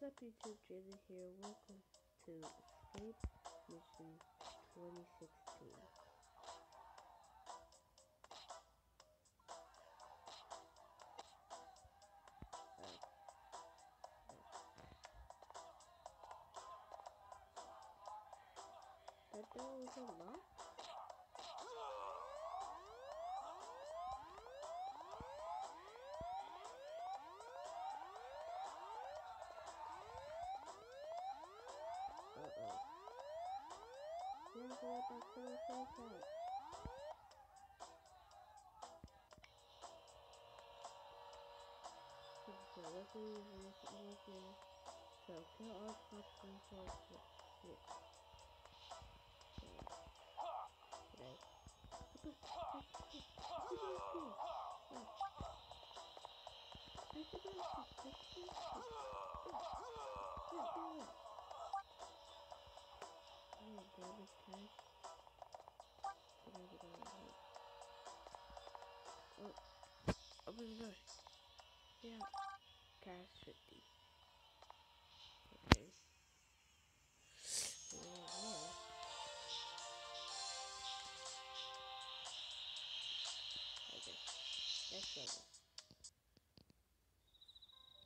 What's up YouTube, Jalen here. Welcome to Escape Mission 2016. That door was unlocked? Here's what that so so sad. So luckily we're so kill all cops and folks with shit. Grab his cash. Oh, open the door. Yeah. Cash 50. Okay. Yeah, yeah. Okay. Let's.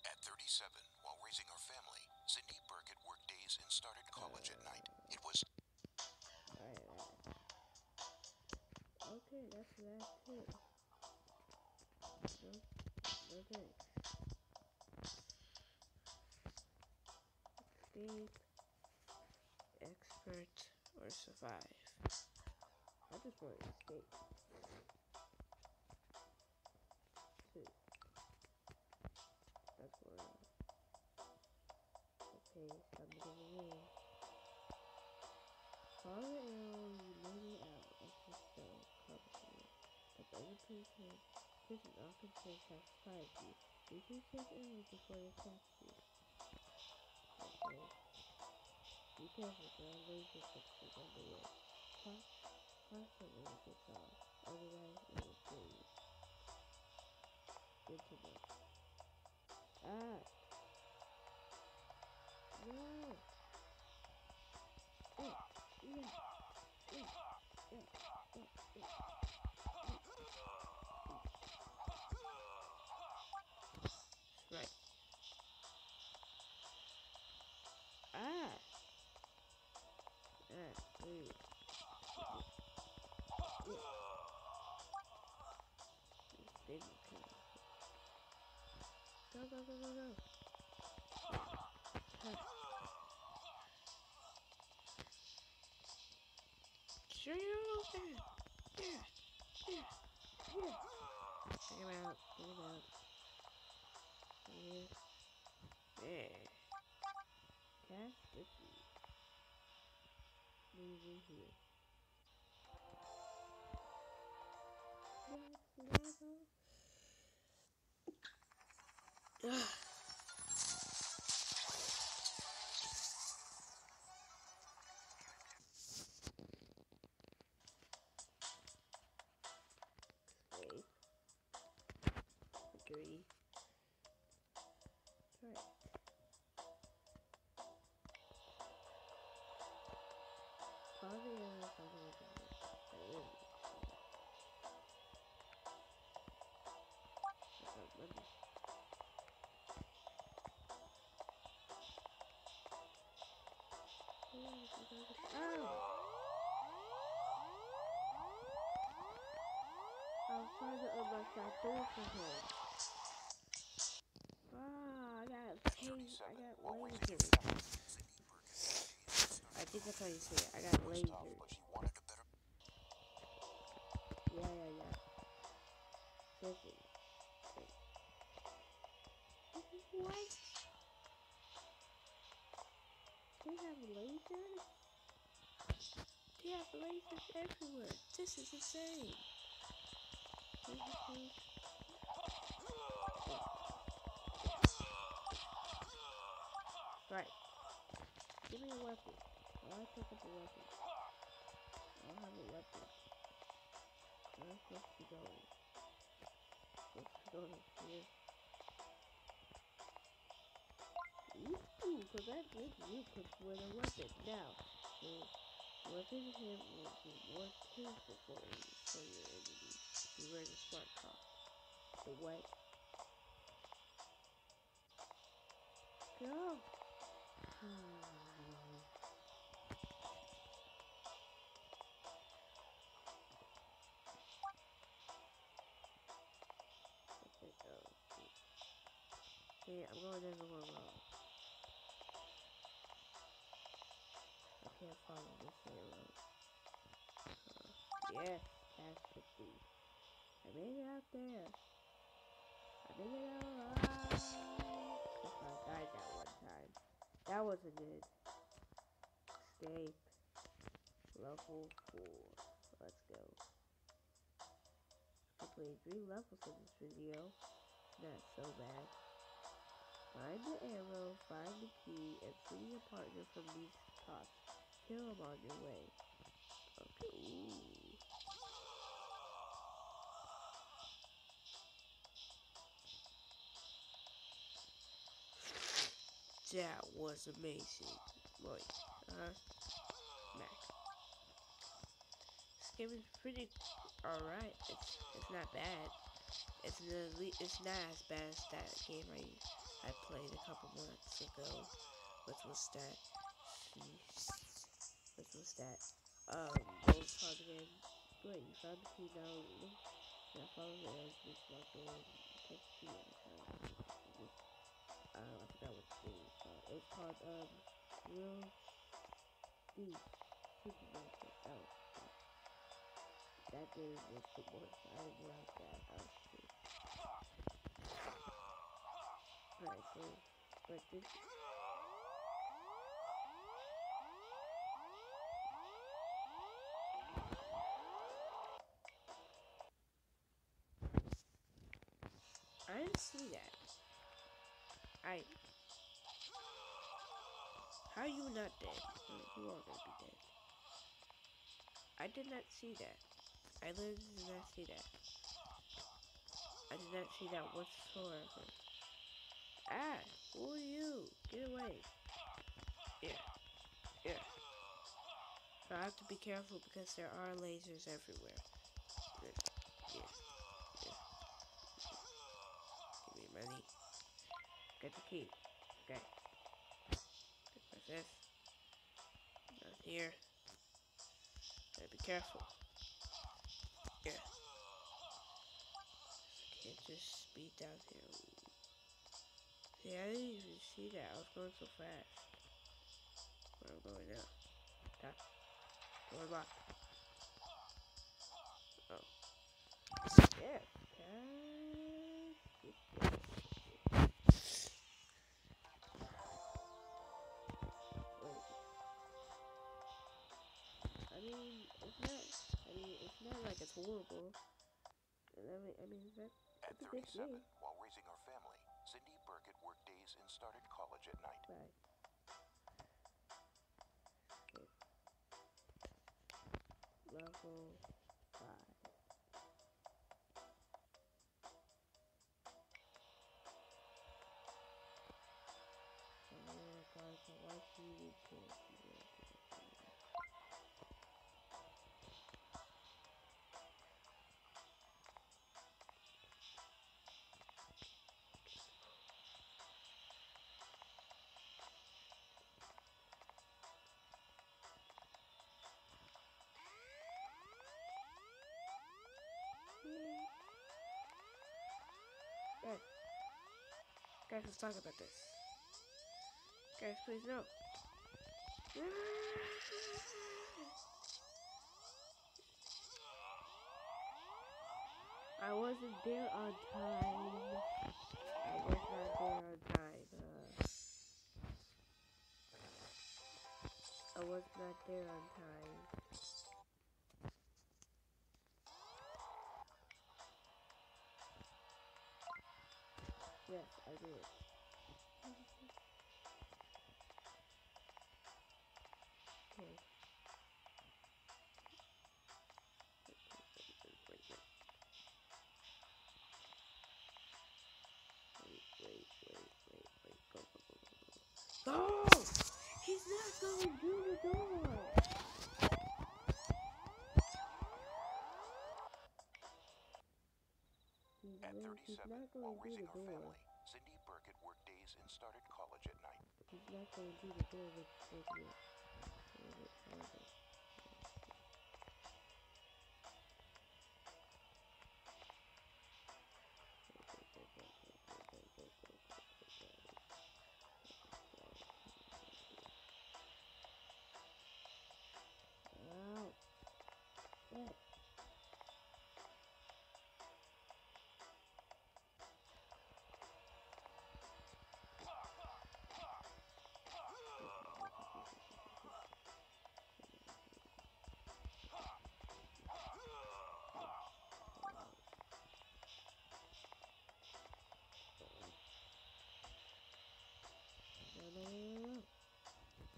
At 37, while raising her family, Cindy Burkett worked days and started college at night. It was Alright, alright. Okay, that's that's it. Thanks. Escape, expert, or survive. I just want to escape. Two. That's one. Okay, stop giving in. Follow the you out of the cell complicated. Like every person, person often says has five you. You can check before they catch you. Okay. Be careful, there are laser fixes on the way. The way gets off, otherwise it will. Good to know. Ah! Baby, come on. Go, go, go, go, go. Sure you're open. Yeah. Yeah. Yeah. Take him out. Him out. Cash 50. Move in here. Ugh. that door for him. Ah, I got tased. I got lasers. I think that's how you say it. I got lasers. a Yeah, yeah, yeah. Listen. What? They have lasers? They have lasers everywhere. This is insane. Right. Give me a weapon. I want to pick up a weapon. I don't have a weapon. Where am I supposed to be going? Supposed to go here. Ooh. so that makes you cook with a weapon. Now, the weapon hit will be more painful for, for your enemy. Beware the smart talk. The what? Go! Okay, I'm going everywhere wrong. I can't follow this arrow. Uh, yes, that's the thief. I made it out there. I made it out alive. I died that one time. That wasn't good. Escape. Level 4. Let's go. Complete three levels in this video. Not so bad. Find the arrow, find the key, and free your partner from these cops. Kill them on your way. Okay. Ooh. That was amazing. Wait, uh, Mac. This game is pretty alright. It's it's not bad. It's le- it's not as bad as that game I I played a couple months ago. Which was that? Which was that? Um, called again? Wait, you found the key now. Follow. Uh, I forgot what was called. Um Real that game was the worst. I like that. Oh. Alright, so but this I didn't see that. I. How are you not dead? You are gonna be dead. I did not see that. I literally did not see that. I did not see that whatsoever. Ah, who are you? Get away. Yeah. Yeah. So I have to be careful because there are lasers everywhere. Yeah. Yeah. yeah. Give me money. Get the key. Here. Gotta be careful. Yeah. Can't just speed down here. See, I didn't even see that. I was going so fast. Where I'm going now. Stop. Door locked. Oh. Yes, horrible. And I mean, I mean, not. At It's a good 37, game. while raising our family, Cindy Burkett worked days and started college at night. Right. Okay. Level guys, let's talk about this. Guys, please no. I wasn't there on time. I was not there on time. Uh, I was not there on time. Yes, I did. Wait, wait, wait, wait, wait. Go, go, go, go, go. Oh! He's not going through the door! He's, At really- he's 37, while raising her family, Cindy Burkett worked days and started college at night. He's not going through the door with with me. A little bit farther.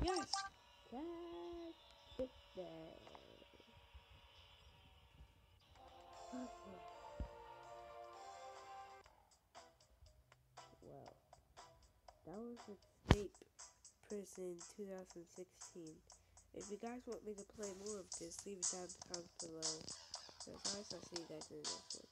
Yes! That's it there. Okay. Well, that was Escape Prison 2016. If you guys want me to play more of this, leave it down in the comments below. Guys, I'll see you guys in the next one.